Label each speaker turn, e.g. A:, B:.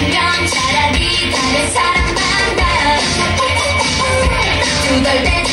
A: 그럼 차라리 다른 사람 만나요. 두덜대